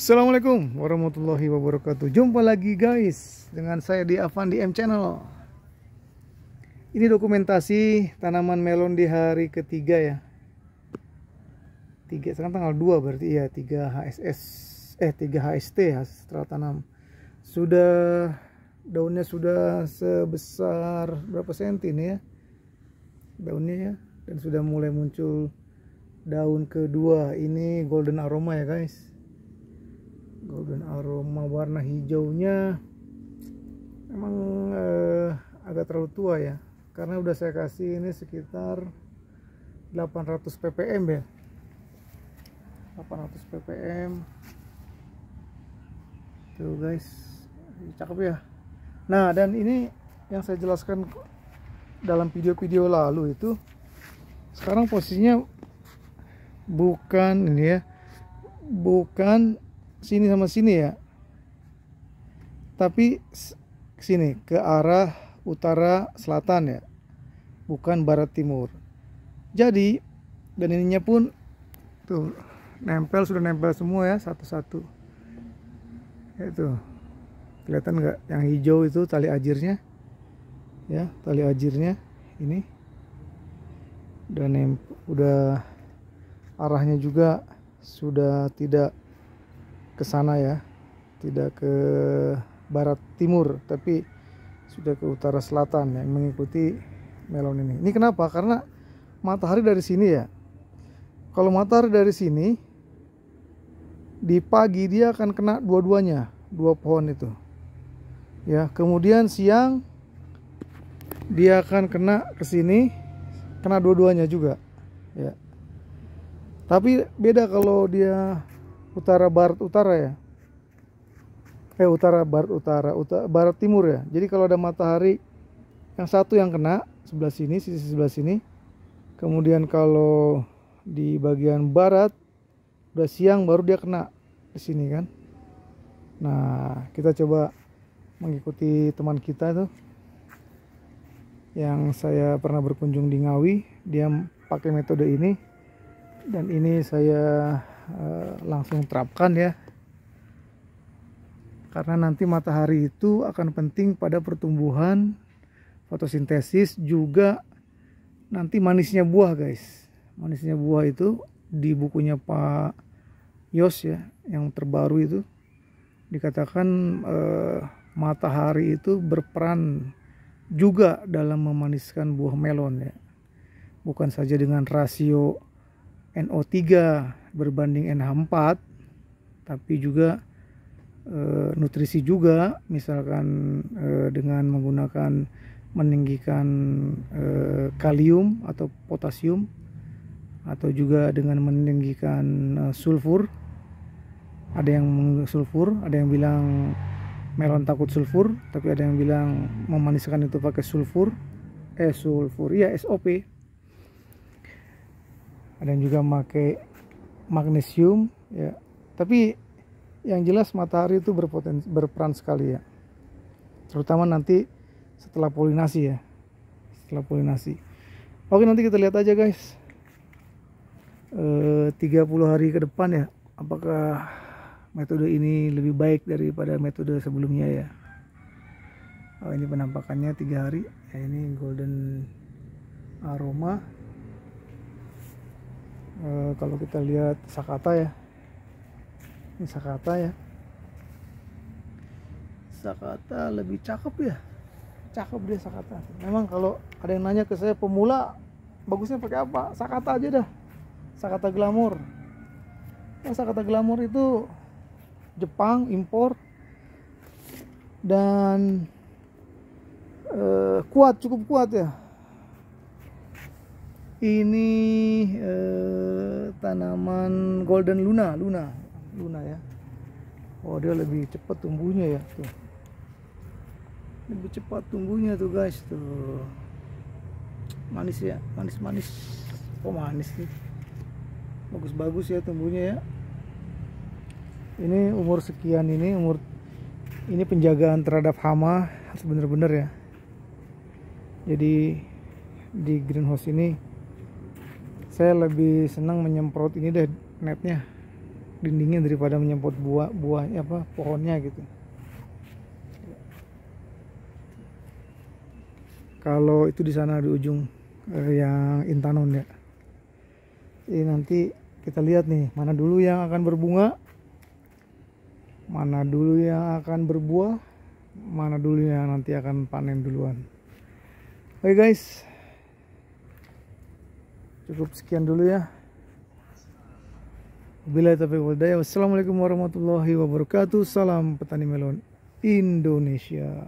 Assalamualaikum warahmatullahi wabarakatuh. Jumpa lagi guys Dengan saya di Avandi M Channel. Ini dokumentasi tanaman melon di hari ketiga ya. Tiga sekarang tanggal 2 berarti ya 3 HSS eh 3 HST ya setelah tanam. Sudah daunnya sudah sebesar berapa senti nih ya daunnya ya. Dan sudah mulai muncul daun kedua. Ini golden aroma ya guys golden aroma warna hijaunya emang eh, agak terlalu tua ya. Karena udah saya kasih ini sekitar 800 ppm ya. 800 ppm. Tuh guys. Cakep ya. Nah dan ini yang saya jelaskan dalam video-video lalu itu sekarang posisinya bukan ini ya bukan sini sama sini ya. Tapi ke sini ke arah utara selatan ya bukan barat timur. Jadi dan ininya pun tuh nempel sudah nempel semua ya satu-satu. Itu kelihatan nggak? Yang hijau itu tali ajirnya. Ya tali ajirnya ini. Udah nempel udah arahnya juga sudah tidak ke sana ya. Tidak ke barat timur tapi sudah ke utara selatan yang mengikuti melon ini. Ini kenapa? Karena matahari dari sini ya. Kalau matahari dari sini di pagi dia akan kena dua-duanya dua pohon itu. Ya kemudian siang dia akan kena ke sini kena dua-duanya juga ya. Tapi beda kalau dia utara barat utara ya? Eh utara barat utara utara barat timur ya? Jadi kalau ada matahari yang satu yang kena sebelah sini sisi sebelah sini kemudian kalau di bagian barat udah siang baru dia kena di sini kan? Nah kita coba mengikuti teman kita tuh yang saya pernah berkunjung di Ngawi. Dia pakai metode ini dan ini saya langsung terapkan ya. Karena nanti matahari itu akan penting pada pertumbuhan fotosintesis juga nanti manisnya buah guys. Manisnya buah itu di bukunya Pak Yos ya yang terbaru itu. Dikatakan eh, matahari itu berperan juga dalam memaniskan buah melon ya. Bukan saja dengan rasio NO3 berbanding NH4 tapi juga e, nutrisi juga misalkan e, dengan menggunakan meninggikan e, kalium atau potasium atau juga dengan meninggikan e, sulfur. Ada yang sulfur ada yang bilang melon takut sulfur tapi ada yang bilang memaniskan itu pakai sulfur eh sulfur ya SOP ada yang juga pakai magnesium ya. Tapi yang jelas matahari itu berpotensi berperan sekali ya. Terutama nanti setelah polinasi ya. Setelah polinasi. Oke nanti kita lihat aja guys. E, eh, 30 hari ke depan ya. Apakah metode ini lebih baik daripada metode sebelumnya ya? Oh ini penampakannya tiga hari. Ya ini golden aroma e, kalau kita lihat Sakata ya. Ini Sakata ya. Sakata lebih cakep ya? Cakep dia Sakata. Memang kalau ada yang nanya ke saya pemula bagusnya pakai apa? Sakata aja dah. Sakata Glamour. Ya, Sakata Glamour itu Jepang impor dan uh, kuat cukup kuat ya. Ini eh, tanaman golden luna luna luna ya. Oh dia lebih cepat tumbuhnya ya tuh. Lebih cepat tumbuhnya tuh guys tuh. Manis ya manis manis. Oh manis nih bagus bagus ya tumbuhnya ya. Ini umur sekian ini umur ini penjagaan terhadap hama harus bener-bener ya. Jadi di greenhouse ini saya lebih senang menyemprot ini deh netnya dindingnya daripada menyemprot buah buahnya apa pohonnya gitu. Kalau itu di sana di ujung eh, yang intanon ya. Ini nanti kita lihat nih mana dulu yang akan berbunga mana dulu yang akan berbuah mana dulu yang nanti akan panen duluan. Oke guys cukup sekian dulu ya Bila taufiq wal Wassalamualaikum warahmatullahi wabarakatuh. Salam petani melon Indonesia.